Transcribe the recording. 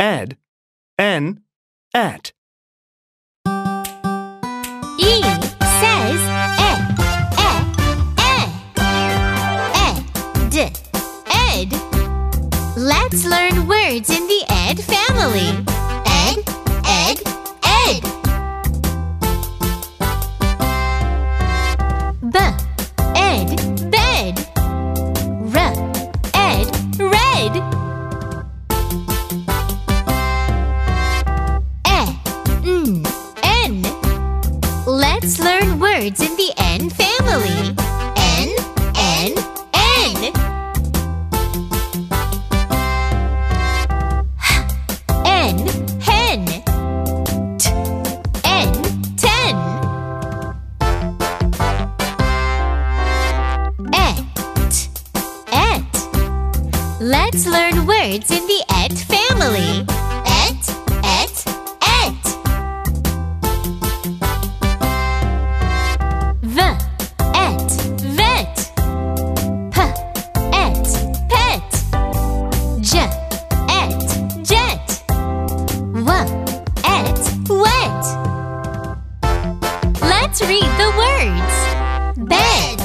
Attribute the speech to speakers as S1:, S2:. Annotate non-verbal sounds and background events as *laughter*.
S1: ed, en, at.
S2: E says e, e, e. Ed, ed. Let's learn words in the ed Let's learn words in the en family. en, en, en. *sighs* N, hen. T, en, ten. Et, et. Let's learn words in the et family. wet, wet. Let's read the words. Bed.